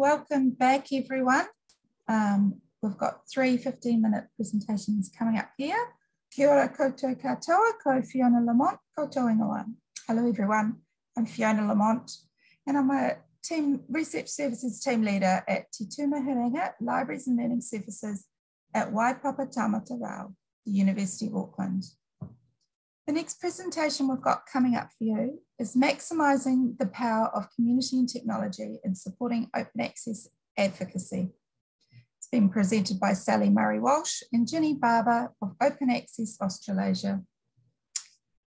welcome back everyone. Um, we've got three 15 minute presentations coming up here. Kia ora koutou katoa, ko Fiona Lamont, koutou ingoa. Hello everyone, I'm Fiona Lamont and I'm a team research services team leader at Te Tumu Herenga Libraries and Learning Services at Waipapa Taumata Rau, the University of Auckland. The next presentation we've got coming up for you is maximising the power of community and technology in supporting open access advocacy. It's been presented by Sally Murray-Walsh and Ginny Barbour of Open Access Australasia.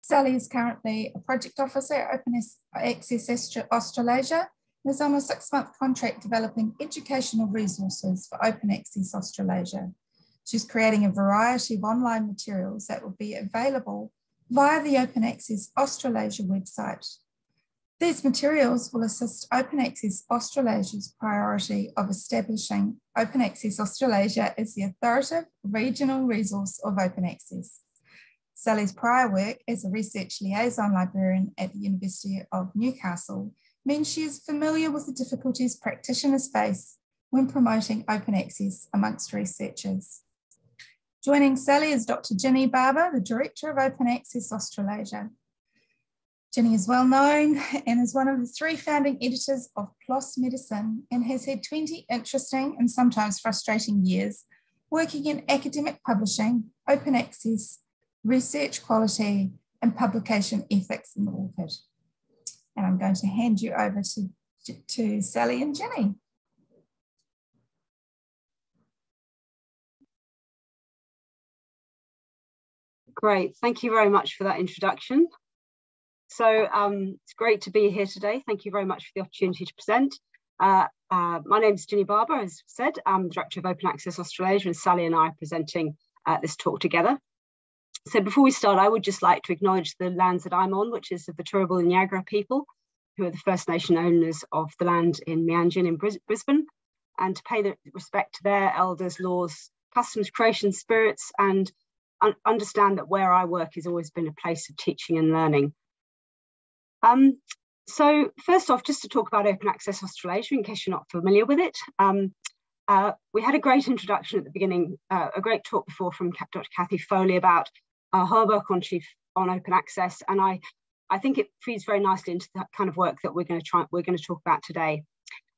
Sally is currently a project officer at Open Access Australasia and is on a six-month contract developing educational resources for Open Access Australasia. She's creating a variety of online materials that will be available via the Open Access Australasia website. These materials will assist Open Access Australasia's priority of establishing Open Access Australasia as the authoritative regional resource of open access. Sally's prior work as a research liaison librarian at the University of Newcastle means she is familiar with the difficulties practitioners face when promoting open access amongst researchers. Joining Sally is Dr. Ginny Barbour, the Director of Open Access Australasia. Ginny is well known and is one of the three founding editors of PLOS Medicine and has had 20 interesting and sometimes frustrating years working in academic publishing, open access, research quality, and publication ethics in the ORCID. And I'm going to hand you over to, to Sally and Ginny. Great, thank you very much for that introduction. So um, it's great to be here today. Thank you very much for the opportunity to present. Uh, uh, my name is Ginny Barbour, as said. I'm the Director of Open Access Australasia and Sally and I are presenting uh, this talk together. So before we start, I would just like to acknowledge the lands that I'm on, which is of the Turrbal and Yagara people, who are the First Nation owners of the land in Meanjin in Brisbane, and to pay the respect to their elders, laws, customs, creation, spirits, and understand that where I work has always been a place of teaching and learning. Um, so first off, just to talk about Open Access Australasia, in case you're not familiar with it, um, uh, we had a great introduction at the beginning, uh, a great talk before from Dr. Cathy Foley about uh, her work on chief on open access, and I, I think it feeds very nicely into that kind of work that we're going to try, we're going to talk about today.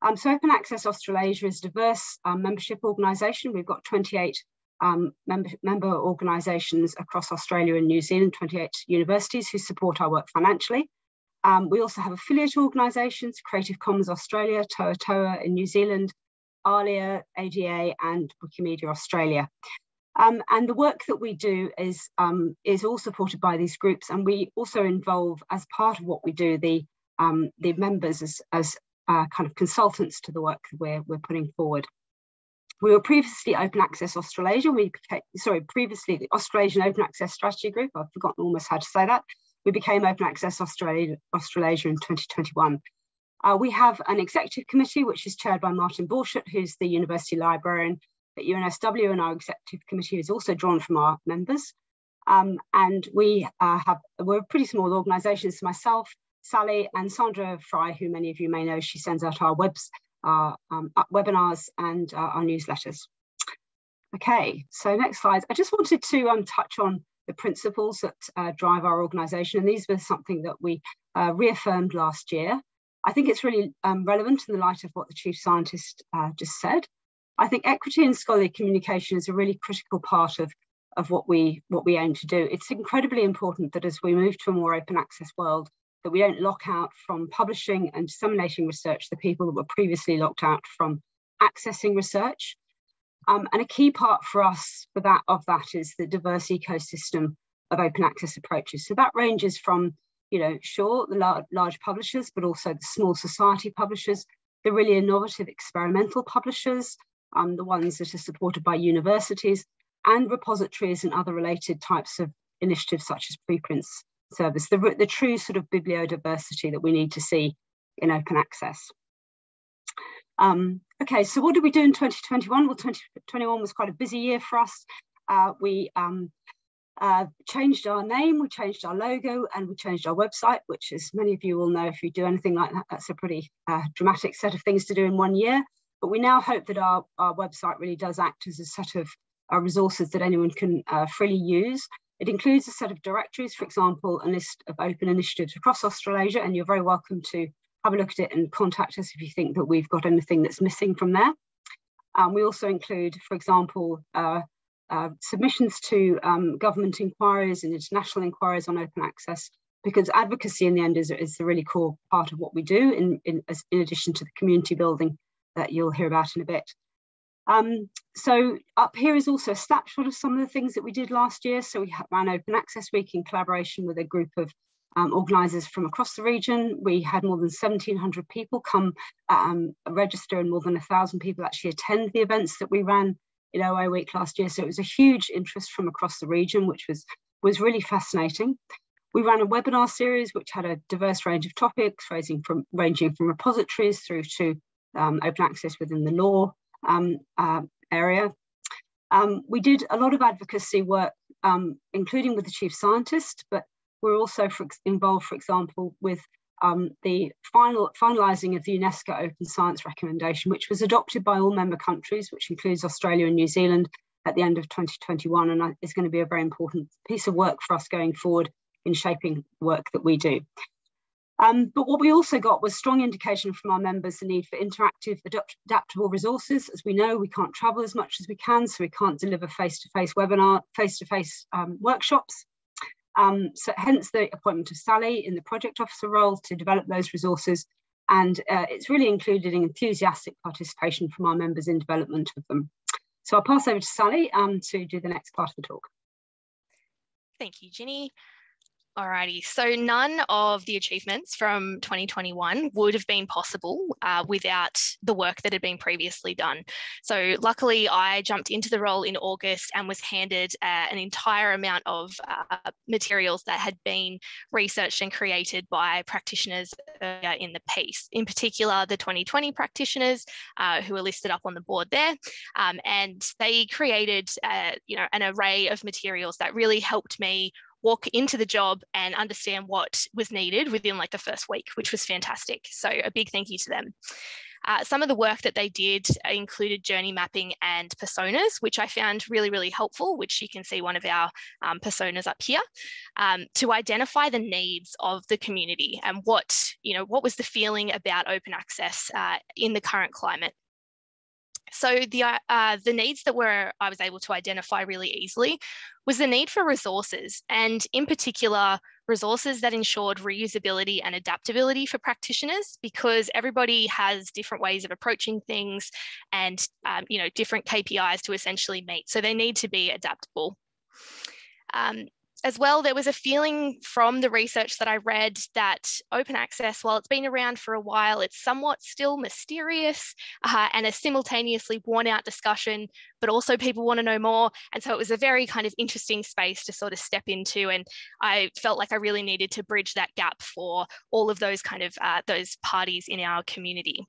Um, so Open Access Australasia is a diverse um, membership organisation. We've got 28 um, member, member organisations across Australia and New Zealand, 28 universities who support our work financially. Um, we also have affiliate organisations, Creative Commons Australia, Tohatoha in New Zealand, ALIA, ADA and Wikimedia Australia. Um, and the work that we do is, um, is all supported by these groups and we also involve as part of what we do the, um, the members as, as uh, kind of consultants to the work that we're, we're putting forward. We were previously Open Access Australasia. We became, sorry, previously the Australasian Open Access Strategy Group. I've forgotten almost how to say that. We became Open Access Australia, Australasia in 2021. Uh, we have an executive committee, which is chaired by Martin Borchert, who's the university librarian at UNSW, and our executive committee is also drawn from our members. Um, and we uh, have, we're a pretty small organisation. So myself, Sally, and Sandra Fry, who many of you may know, she sends out our webs, our um, webinars and uh, our newsletters. Okay, so next slide. I just wanted to um, touch on the principles that uh, drive our organisation, and these were something that we uh, reaffirmed last year. I think it's really um, relevant in the light of what the chief scientist uh, just said. I think equity and scholarly communication is a really critical part of, of what we what we aim to do. It's incredibly important that as we move to a more open access world, that we don't lock out from publishing and disseminating research the people that were previously locked out from accessing research. Um, and a key part for us for that of that is the diverse ecosystem of open access approaches. So that ranges from, you know, sure, the large, large publishers, but also the small society publishers, the really innovative experimental publishers, um, the ones that are supported by universities, and repositories and other related types of initiatives such as preprints service, the, the true sort of bibliodiversity that we need to see in open access. Um, okay, so what did we do in 2021? Well, 2021 was quite a busy year for us. Uh, we um, uh, changed our name, we changed our logo, and we changed our website, which as many of you will know, if you do anything like that, that's a pretty uh, dramatic set of things to do in one year. But we now hope that our, our website really does act as a set of uh, resources that anyone can uh, freely use. It includes a set of directories, for example, a list of open initiatives across Australasia, and you're very welcome to have a look at it and contact us if you think that we've got anything that's missing from there. Um, we also include, for example, uh, uh, submissions to um, government inquiries and international inquiries on open access, because advocacy in the end is, is the really core part of what we do, in, in, in addition to the community building that you'll hear about in a bit. Um, so up here is also a snapshot of some of the things that we did last year. So we ran Open Access Week in collaboration with a group of um, organisers from across the region. We had more than 1,700 people come um, register and more than 1,000 people actually attend the events that we ran in OA Week last year. So it was a huge interest from across the region, which was, was really fascinating. We ran a webinar series which had a diverse range of topics, ranging from, ranging from repositories through to um, open access within the law um, uh, area. Um, we did a lot of advocacy work, um, including with the chief scientist, but we're also for, involved, for example, with um, the final finalising of the UNESCO Open Science Recommendation, which was adopted by all member countries, which includes Australia and New Zealand at the end of 2021, and is going to be a very important piece of work for us going forward in shaping work that we do. Um, but what we also got was strong indication from our members the need for interactive, adapt adaptable resources. As we know, we can't travel as much as we can, so we can't deliver face-to-face -face webinar, face-to-face -face, um, workshops. Um, so hence the appointment of Sally in the project officer role to develop those resources. And uh, it's really included in enthusiastic participation from our members in development of them. So I'll pass over to Sally um, to do the next part of the talk. Thank you, Ginny. Alrighty, so none of the achievements from 2021 would have been possible uh, without the work that had been previously done. So luckily I jumped into the role in August and was handed uh, an entire amount of uh, materials that had been researched and created by practitioners earlier in the piece, in particular the 2020 practitioners uh, who are listed up on the board there. Um, and they created uh, you know, an array of materials that really helped me walk into the job and understand what was needed within like the first week, which was fantastic. So a big thank you to them. Uh, some of the work that they did included journey mapping and personas, which I found really, really helpful, which you can see one of our um, personas up here, um, to identify the needs of the community and what, you know, what was the feeling about open access uh, in the current climate. So the, uh, uh, the needs that were I was able to identify really easily was the need for resources, and in particular, resources that ensured reusability and adaptability for practitioners, because everybody has different ways of approaching things and um, you know different KPIs to essentially meet. So they need to be adaptable. Um, as well, there was a feeling from the research that I read that open access, while it's been around for a while, it's somewhat still mysterious uh, and a simultaneously worn out discussion, but also people want to know more. And so it was a very kind of interesting space to sort of step into. And I felt like I really needed to bridge that gap for all of those kind of uh, those parties in our community.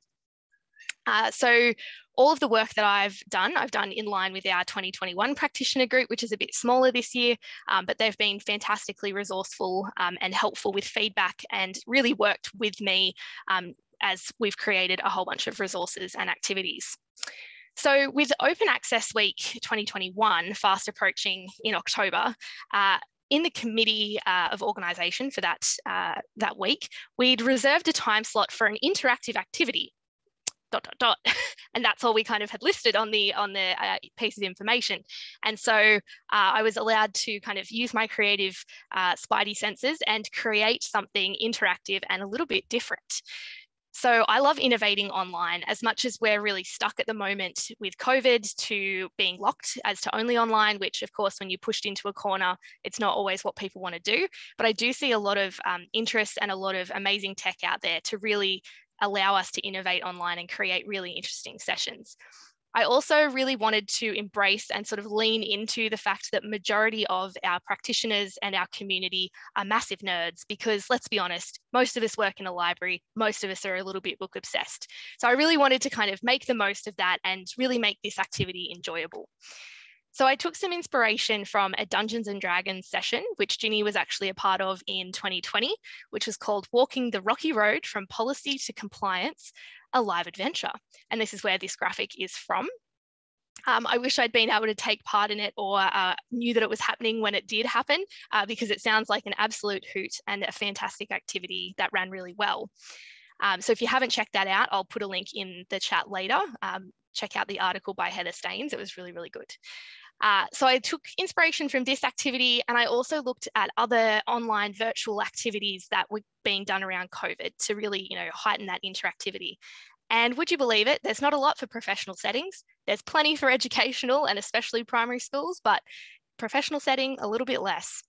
Uh, so all of the work that I've done, I've done in line with our 2021 practitioner group, which is a bit smaller this year, um, but they've been fantastically resourceful um, and helpful with feedback and really worked with me um, as we've created a whole bunch of resources and activities. So with Open Access Week 2021 fast approaching in October, uh, in the committee uh, of organisation for that, uh, that week, we'd reserved a time slot for an interactive activity dot dot dot. And that's all we kind of had listed on the on the uh, piece of information. And so uh, i was allowed to kind of use my creative uh, spidey senses and create something interactive and a little bit different. So I love innovating online. As much as we're really stuck at the moment with COVID to being locked as to only online, which of course, when you're pushed into a corner, it's not always what people want to do. But I do see a lot of um, interest and a lot of amazing tech out there to really allow us to innovate online and create really interesting sessions. I also really wanted to embrace and sort of lean into the fact that majority of our practitioners and our community are massive nerds because let's be honest, most of us work in a library, most of us are a little bit book obsessed. So I really wanted to kind of make the most of that and really make this activity enjoyable. So I took some inspiration from a Dungeons and Dragons session, which Ginny was actually a part of in 2020, which was called Walking the Rocky Road from Policy to Compliance, a live adventure. And this is where this graphic is from. Um, I wish I'd been able to take part in it or uh, knew that it was happening when it did happen uh, because it sounds like an absolute hoot and a fantastic activity that ran really well. Um, so if you haven't checked that out, I'll put a link in the chat later. Um, check out the article by Heather Staines. It was really, really good. Uh, so I took inspiration from this activity and I also looked at other online virtual activities that were being done around COVID to really, you know, heighten that interactivity. And would you believe it, there's not a lot for professional settings. There's plenty for educational and especially primary schools, but professional setting, a little bit less.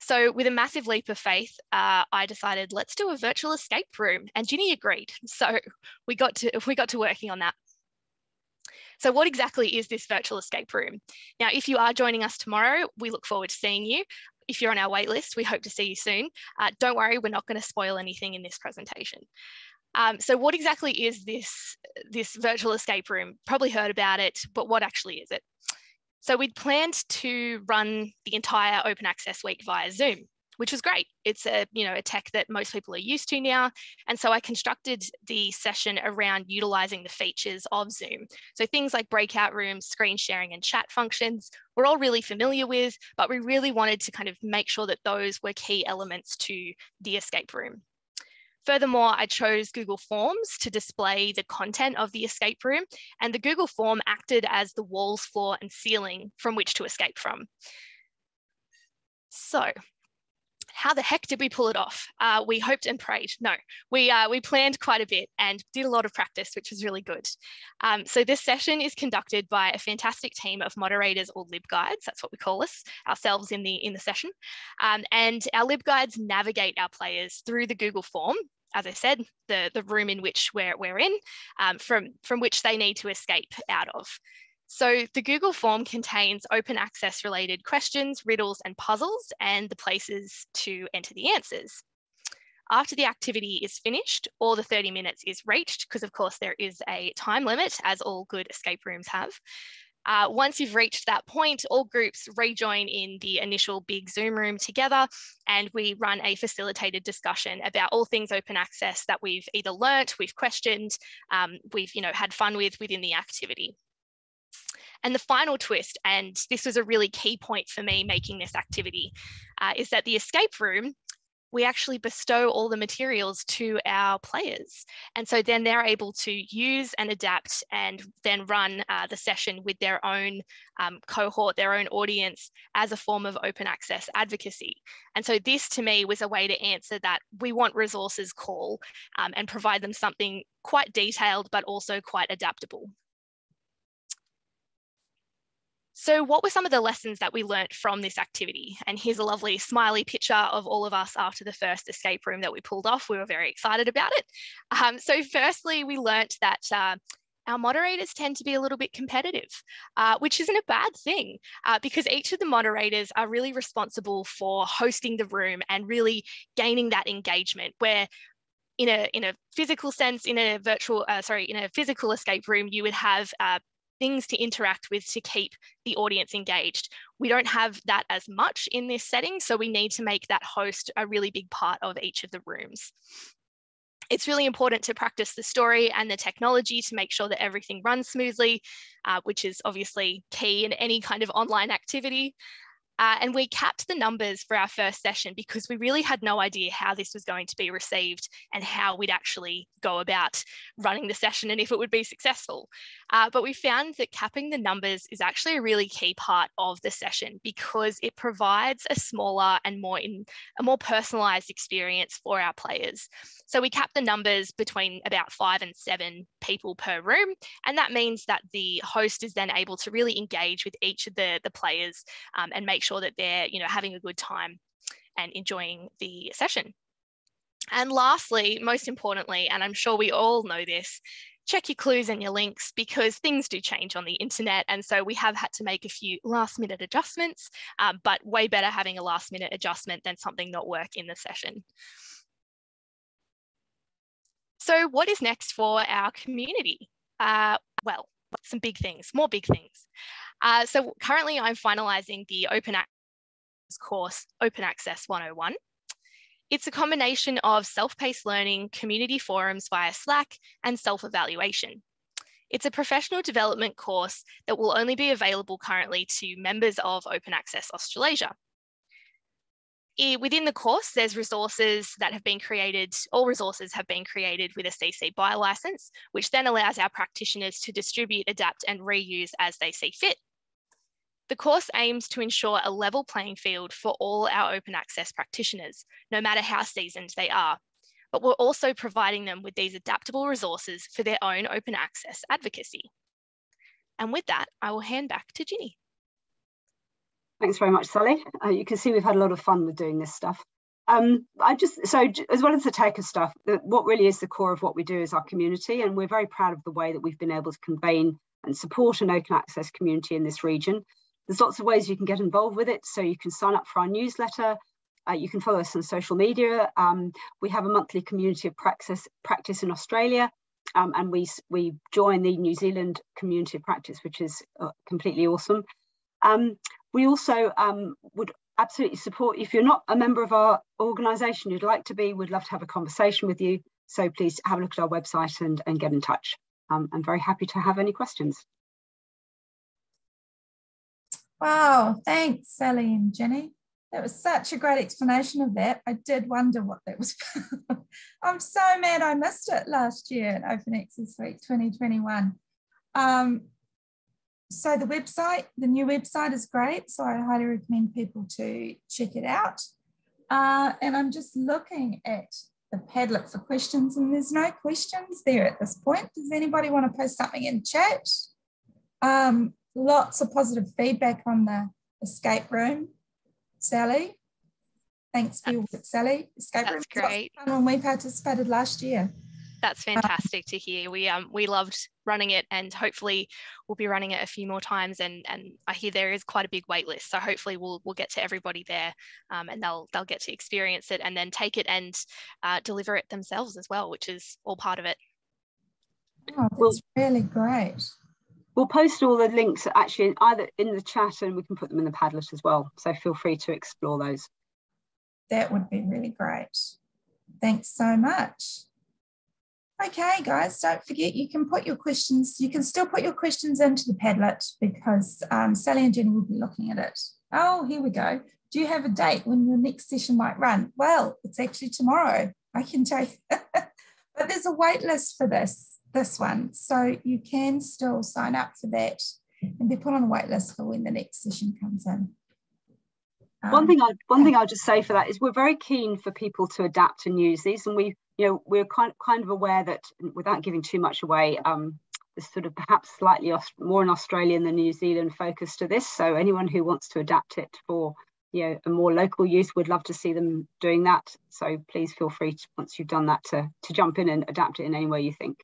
So with a massive leap of faith, uh, I decided let's do a virtual escape room, and Ginny agreed. So we got to we got to working on that. So what exactly is this virtual escape room? Now, if you are joining us tomorrow, we look forward to seeing you. If you're on our waitlist, we hope to see you soon. Uh, don't worry, we're not going to spoil anything in this presentation. Um, so what exactly is this, this virtual escape room? Probably heard about it, but what actually is it? So we'd planned to run the entire open access week via Zoom, which was great. It's a, you know, a tech that most people are used to now. And so I constructed the session around utilizing the features of Zoom. So things like breakout rooms, screen sharing and chat functions, we're all really familiar with, but we really wanted to kind of make sure that those were key elements to the escape room. Furthermore, I chose Google Forms to display the content of the escape room, and the Google form acted as the walls, floor, and ceiling from which to escape from. So how the heck did we pull it off? Uh, we hoped and prayed. No, we, uh, we planned quite a bit and did a lot of practice, which was really good. Um, so this session is conducted by a fantastic team of moderators or LibGuides. That's what we call us ourselves in the, in the session. Um, and our LibGuides navigate our players through the Google form as I said, the, the room in which we're, we're in, um, from, from which they need to escape out of. So the Google form contains open access related questions, riddles, and puzzles, and the places to enter the answers. After the activity is finished or the 30 minutes is reached, because of course there is a time limit as all good escape rooms have, uh, once you've reached that point, all groups rejoin in the initial big Zoom room together and we run a facilitated discussion about all things open access that we've either learnt, we've questioned, um, we've you know had fun with within the activity. And the final twist, and this was a really key point for me making this activity, uh, is that the escape room we actually bestow all the materials to our players. And so then they're able to use and adapt and then run uh, the session with their own um, cohort, their own audience as a form of open access advocacy. And so this to me was a way to answer that we want resources call um, and provide them something quite detailed, but also quite adaptable. So what were some of the lessons that we learnt from this activity? And here's a lovely smiley picture of all of us after the first escape room that we pulled off. We were very excited about it. Um, so firstly, we learnt that uh, our moderators tend to be a little bit competitive, uh, which isn't a bad thing uh, because each of the moderators are really responsible for hosting the room and really gaining that engagement where in a in a physical sense in a virtual uh, sorry in a physical escape room you would have uh, things to interact with to keep the audience engaged. We don't have that as much in this setting, so we need to make that host a really big part of each of the rooms. It's really important to practice the story and the technology to make sure that everything runs smoothly, uh, which is obviously key in any kind of online activity. Uh, and we capped the numbers for our first session because we really had no idea how this was going to be received and how we'd actually go about running the session and if it would be successful. Uh, but we found that capping the numbers is actually a really key part of the session because it provides a smaller and more in a more personalized experience for our players. So we cap the numbers between about five and seven people per room. And that means that the host is then able to really engage with each of the, the players um, and make sure that they're you know, having a good time and enjoying the session. And lastly, most importantly, and I'm sure we all know this, check your clues and your links because things do change on the internet. And so we have had to make a few last minute adjustments, um, but way better having a last minute adjustment than something not work in the session. So what is next for our community? Uh, well, some big things, more big things. Uh, so currently I'm finalizing the open access course, Open Access 101. It's a combination of self-paced learning, community forums via Slack, and self-evaluation. It's a professional development course that will only be available currently to members of Open Access Australasia. Within the course, there's resources that have been created, all resources have been created with a CC BY license, which then allows our practitioners to distribute, adapt and reuse as they see fit. The course aims to ensure a level playing field for all our open access practitioners, no matter how seasoned they are. But we're also providing them with these adaptable resources for their own open access advocacy. And with that, I will hand back to Ginny. Thanks very much, Sally. Uh, you can see we've had a lot of fun with doing this stuff. Um, I just so as well as the of stuff, the, what really is the core of what we do is our community, and we're very proud of the way that we've been able to convene and support an open access community in this region. There's lots of ways you can get involved with it. So you can sign up for our newsletter. Uh, you can follow us on social media. Um, we have a monthly community of practice, practice in Australia, um, and we, we join the New Zealand community of practice, which is uh, completely awesome. Um, we also um, would absolutely support if you're not a member of our organisation, you'd like to be, we'd love to have a conversation with you. So please have a look at our website and, and get in touch. Um, I'm very happy to have any questions. Wow, thanks, Sally and Ginny. That was such a great explanation of that. I did wonder what that was. I'm so mad I missed it last year at Open Access Week 2021. Um, so the website, the new website is great. So I highly recommend people to check it out. Uh, and I'm just looking at the Padlet for questions and there's no questions there at this point. Does anybody want to post something in chat? Um, lots of positive feedback on the escape room, Sally. Thanks for your work, Sally. Escape room great. when we participated last year. That's fantastic to hear. We um we loved running it and hopefully we'll be running it a few more times and and I hear there is quite a big wait list. So hopefully we'll we'll get to everybody there um, and they'll they'll get to experience it and then take it and uh, deliver it themselves as well, which is all part of it. Oh, that's really great. We'll post all the links actually either in the chat and we can put them in the Padlet as well. So feel free to explore those. That would be really great. Thanks so much. Okay, guys, don't forget you can put your questions, you can still put your questions into the Padlet because um, Sally and Ginny will be looking at it. Oh, here we go. Do you have a date when your next session might run? Well, it's actually tomorrow. I can tell you. but there's a wait list for this this one. So you can still sign up for that and be put on a wait list for when the next session comes in. Um, one thing I one thing I'll just say for that is we're very keen for people to adapt and use these, and we you know we're kind kind of aware that without giving too much away, um, there's sort of perhaps slightly more an Australian than New Zealand focus to this. So anyone who wants to adapt it for you know a more local use would love to see them doing that. So please feel free to, once you've done that to to jump in and adapt it in any way you think.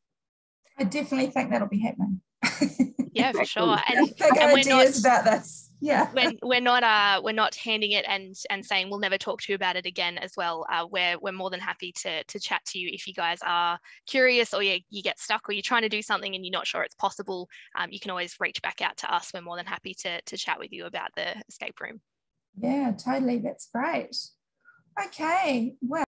I definitely think that'll be happening. yeah, for sure. And, and we're not, about this. Yeah. We're, we're not uh we're not handing it and and saying we'll never talk to you about it again as well. Uh, we're we're more than happy to to chat to you if you guys are curious or you, you get stuck or you're trying to do something and you're not sure it's possible. Um, you can always reach back out to us. We're more than happy to to chat with you about the escape room. Yeah, totally. That's great. Okay. Well.